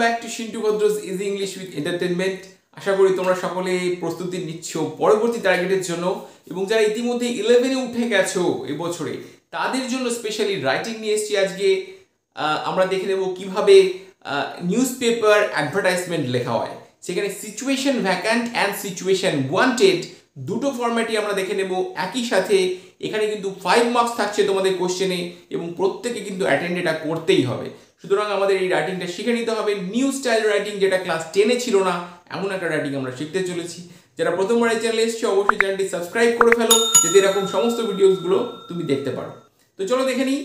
Back to Sintu ভদ্রস easy English with entertainment আশা করি তোমরা সকলে প্রস্তুতি নিচ্ছ পরবর্তী টার্গেটের জন্য এবং যারা ইতিমধ্যে ইলেভেনে উঠে গেছো এবছরে তাদের জন্য স্পেশালি রাইটিং নিয়ে এসেছি আজকে। আমরা দেখে নেব কীভাবে নিউজ পেপার অ্যাডভার্টাইজমেন্ট লেখা হয়। সেখানে situation vacant and situation wanted দুটো ফরম্যাটই আমরা দেখে নেব। একই সাথে এখানে কিন্তু ফাইভ মার্কস থাকছে তোমাদের কোশ্চেনে এবং প্রত্যেকে কিন্তু অ্যাটেন্ড এটা করতেই হবে। সুতরাং আমাদের এই রাইটিংটা শিখে নিতে হবে। নিউ স্টাইল রাইটিং যেটা ক্লাস টেনে ছিল না, এমন একটা রাইটিং আমরা শিখতে চলেছি। যারা প্রথমবার এই চ্যানেলে এসছো, অবশ্যই চ্যানেলটি সাবস্ক্রাইব করে ফেলো, যাতে এরকম সমস্ত ভিডিওসগুলো তুমি দেখতে পারো। তো চলো দেখে নিই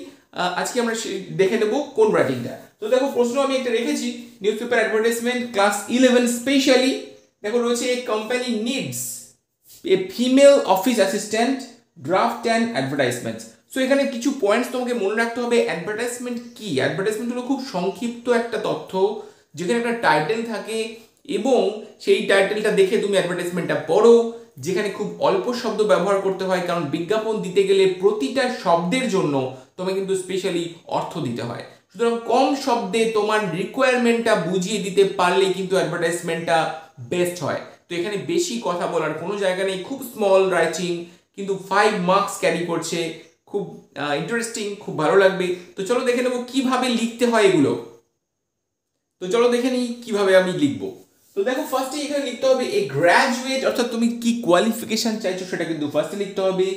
আজকে আমরা দেখে নেব কোন রাইটিংটা তো দেখো, প্রশ্ন আমি একটা রেখেছি news paper advertisement class eleven specially দেখো, রয়েছে company needs a female office assistant draft and advertisement so এখানে কিছু পয়েন্টস তোমাকে মনে রাখতে হবে। অ্যাডভার্টাইজমেন্ট কি? অ্যাডভার্টাইজমেন্ট হলো খুব সংক্ষিপ্ত একটা তথ্য, যেখানে একটা টাইটেল থাকে এবং সেই টাইটেলটা দেখে তুমি অ্যাডভার্টাইজমেন্টটা পড়ো, যেখানে খুব অল্প শব্দ ব্যবহার করতে হয়, কারণ বিজ্ঞাপন দিতে গেলে প্রতিটা শব্দের জন্য তোমাকে কিন্তু স্পেশালি অর্থ দিতে হয়। সুতরাং কম শব্দে তোমার রিকোয়ারমেন্টটা বুঝিয়ে দিতে পারলেই কিন্তু অ্যাডভার্টাইজমেন্টটা বেস্ট হয়। তো এখানে বেশি কথা বলার কোনো জায়গা নেই, খুব স্মল রাইটিং কিন্তু ফাইভ মার্কস ক্যারি করছে। খুব ইন্টারেস্টিং খুব ভালো লাগবে। তো চলো দেখে নেব কীভাবে লিখতে হয় এগুলো। তো চলো দেখে নিই কীভাবে আমি লিখব। তো দেখো ফার্স্টে এখানে লিখতে হবে এ গ্র্যাজুয়েট অর্থাৎ তুমি কি কোয়ালিফিকেশন চাইছো সেটা কিন্তু ফার্স্টে লিখতে হবে।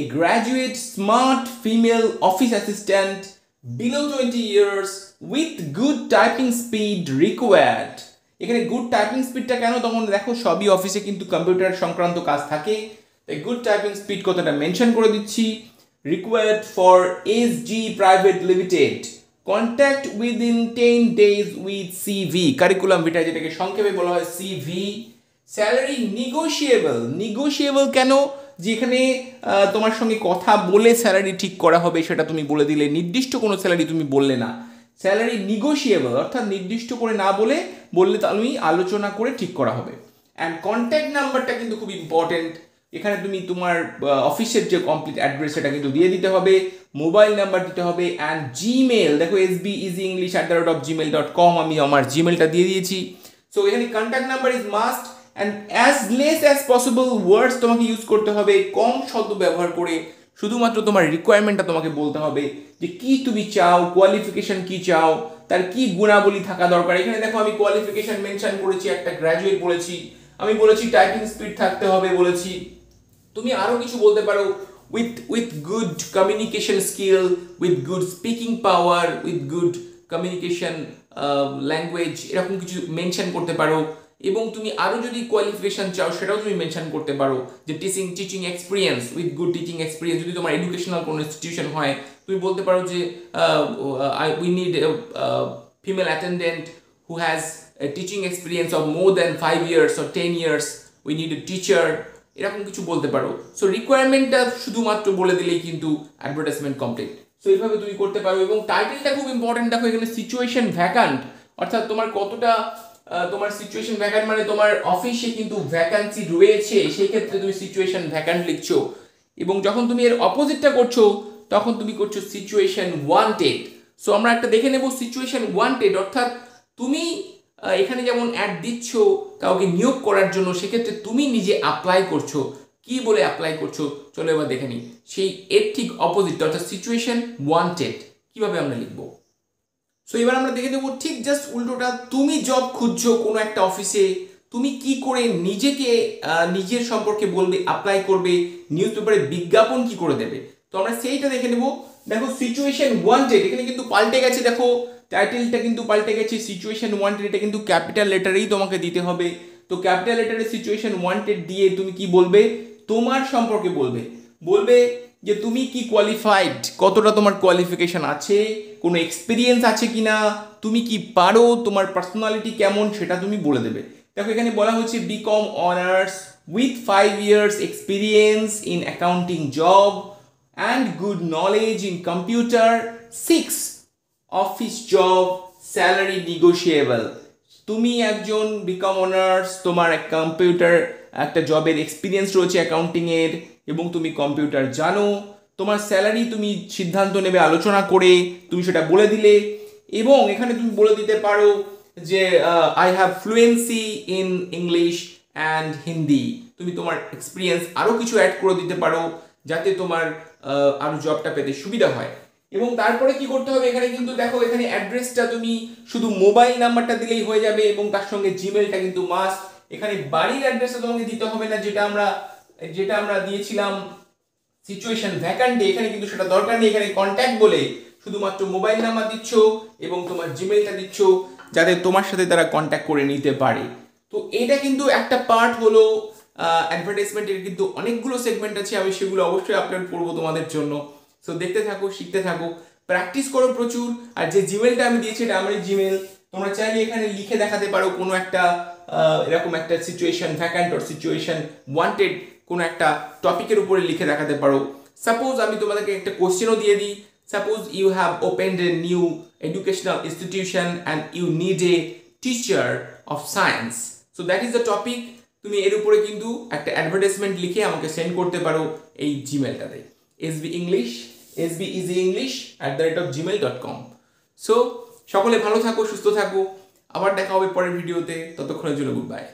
A graduate smart female office assistant below twenty years with good typing speed required এখানে গুড টাইপিং স্পিডটা কেন তখন দেখো, সবই অফিসে কিন্তু কম্পিউটার সংক্রান্ত কাজ থাকে। তাই গুড টাইপিং স্পিড কথাটা মেনশন করে দিচ্ছি? Required for S G private limited contact within ten days with CV curriculum vitae যেটাকে সংক্ষেপে বলা হয় সিভি স্যালারি নিগোশিয়েবল নিগোশিয়েবল কেন? যেখানে তোমার সঙ্গে কথা বলে স্যালারি ঠিক করা হবে, সেটা তুমি বলে দিলে। নির্দিষ্ট কোনো স্যালারি তুমি বললে না। স্যালারি নিগোশিয়েবল অর্থাৎ নির্দিষ্ট করে না বলে, বললে তুমি আলোচনা করে ঠিক করা হবে। অ্যান্ড কন্ট্যাক্ট নাম্বারটা কিন্তু খুব ইম্পর্টেন্ট এখানে তুমি তোমার অফিসের যে কমপ্লিট অ্যাড্রেস সেটা কিন্তু দিয়ে দিতে হবে মোবাইল নাম্বার দিতে হবে অ্যান্ড জিমেল দেখো S B easy English at the rate of Gmail dot com আমি আমার জিমেলটা দিয়ে দিয়েছি। সো এখানে contact number is must and as less as possible words তোমাকে ইউজ করতে হবে, কম শব্দ ব্যবহার করে শুধুমাত্র তোমার রিকোয়ারমেন্টটা তোমাকে বলতে হবে যে কি তুমি চাও কোয়ালিফিকেশন কি চাও, তার কি গুণাবলী থাকা দরকার। এখানে দেখো আমি কোয়ালিফিকেশন মেনশন করেছি, একটা গ্র্যাজুয়েট বলেছি, আমি বলেছি টাইপিং স্পিড থাকতে হবে বলেছি। তুমি আরও কিছু বলতে পারো with with good communication skill with good speaking power with good communication language এরকম কিছু মেনশন করতে পারো। এবং তুমি আরও যদি কোয়ালিফিকেশন চাও, সেটাও তুমি মেনশন করতে পারো যে teaching teaching experience with good teaching experience যদি তোমার এডুকেশনাল কোনো ইনস্টিটিউশন হয়, তুমি বলতে পারো যে I we need female attendant who has teaching experience of more than five years or ten years. We need a teacher. এরকম কিছু বলতে পারো। সো রিকোয়ারমেন্টটা শুধুমাত্র বলে দিলেই কিন্তু অ্যাডভার্টাইজমেন্ট কমপ্লিট সো এইভাবে তুমি করতে পারো এবং টাইটেলটা খুব ইম্পর্টেন্ট দেখো, এখানে সিচুয়েশন ভ্যাকান্ট অর্থাৎ তোমার কতটা তোমার সিচুয়েশন ভ্যাকান্ট মানে তোমার অফিসে কিন্তু ভ্যাকান্সি রয়েছে সেই ক্ষেত্রে তুমি সিচুয়েশন ভ্যাকান্ট লিখছো। এবং যখন তুমি এর অপোজিটটা করছ, তখন তুমি করছ সিচুয়েশন ওয়ান্টেড সো আমরা একটা দেখে নেব সিচুয়েশন ওয়ান্টেড অর্থাৎ তুমি এখানে যেমন অ্যাড দিচ্ছ, কাউকে নিয়োগ করার জন্য, সেক্ষেত্রে তুমি নিজে অ্যাপ্লাই করছ। কি বলে অ্যাপ্লাই করছ? চলো এবার দেখে নিই। সেই এর ঠিক অপোজিট অর্থাৎ সিচুয়েশন ওয়ান্টেড কীভাবে আমরা লিখব? সো এবার আমরা দেখে নেব ঠিক জাস্ট উল্টোটা, তুমি জব খুঁজছো কোনো একটা অফিসে তুমি কি করে নিজেকে নিজের সম্পর্কে বলবে অ্যাপ্লাই করবে নিউজ পেপারে বিজ্ঞাপন কি করে দেবে? তো আমরা সেইটা দেখে নেব। দেখো সিচুয়েশন ওয়ান্টেড এখানে কিন্তু পাল্টে গেছে, দেখো। টাইটেলটা কিন্তু পাল্টে গেছে সিচুয়েশন ওয়ান্টেড এটা কিন্তু ক্যাপিটাল লেটারেই তোমাকে দিতে হবে। তো ক্যাপিটাল লেটারে সিচুয়েশন ওয়ান্টেড দিয়ে তুমি কি বলবে? তোমার সম্পর্কে বলবে। বলবে যে তুমি কি কোয়ালিফাইড কতটা তোমার কোয়ালিফিকেশন আছে? কোনো এক্সপিরিয়েন্স আছে কি না তুমি কি পারো? তোমার পার্সোনালিটি কেমন? সেটা তুমি বলে দেবে। দেখো, এখানে বলা হচ্ছে BCom honours with five years experience in accounting job and good knowledge in computer six office job salary negotiable তুমি একজন বিকম অনার্স তোমার এক কম্পিউটার একটা জবের এক্সপিরিয়েন্স রয়েছে অ্যাকাউন্টিংয়ের এবং তুমি কম্পিউটার জানো তোমার স্যালারি তুমি সিদ্ধান্ত নেবে আলোচনা করে তুমি সেটা বলে দিলে এবং এখানে তুমি বলে দিতে পারো যে I have fluency in English and Hindi তুমি তোমার এক্সপিরিয়েন্স আরও কিছু অ্যাড করে দিতে পারো যাতে তোমার আহ, আরও জবটা পেতে সুবিধা হয়। এবং তারপরে কি করতে হবে? এখানে কিন্তু দেখো, এখানে অ্যাড্রেসটা তুমি শুধু মোবাইল নাম্বারটা দিলেই হয়ে যাবে এবং তার সঙ্গে জিমেলটা কিন্তু মাস্ট এখানে বাড়ির অ্যাড্রেসটা তোমাকে দিতে হবে না, যেটা আমরা যেটা আমরা দিয়েছিলাম সিচুয়েশন ভ্যাকান্টে এখানে কিন্তু সেটা দরকার নেই। এখানে কন্ট্যাক্ট বলে শুধুমাত্র মোবাইল নাম্বার দিচ্ছ এবং তোমার জিমেলটা দিচ্ছ, যাতে তোমার সাথে তারা কন্ট্যাক্ট করে নিতে পারে। তো এটা কিন্তু একটা পার্ট হলো অ্যাডভার্টাইজমেন্টের কিন্তু অনেকগুলো সেগমেন্ট আছে, আমি সেগুলো অবশ্যই আপলোড করব তোমাদের জন্য। সো দেখতে থাকো শিখতে থাকো প্র্যাকটিস করো প্রচুর, আর যে জিমেলটা আমি দিয়েছি এটা আমার জিমেল তোমরা চাইলে এখানে লিখে দেখাতে পারো কোনো একটা এরকম একটা situation vacant or situation wanted কোনো একটা টপিকের উপরে লিখে দেখাতে পারো। সাপোজ আমি তোমাদেরকে একটা কোশ্চেনও দিয়ে দিই। Suppose you have opened a new educational institution and you need a teacher of science so that is the topic তুমি এর উপরে কিন্তু একটা অ্যাডভার্টাইজমেন্ট লিখে আমাকে সেন্ড করতে পারো এই জিমেলটাতে easy English at the rate of Gmail dot com so সকলে ভালো থাকো, সুস্থ থাকো। আবার দেখা হবে পরের ভিডিওতে। ততক্ষণের জন্য গুড বাই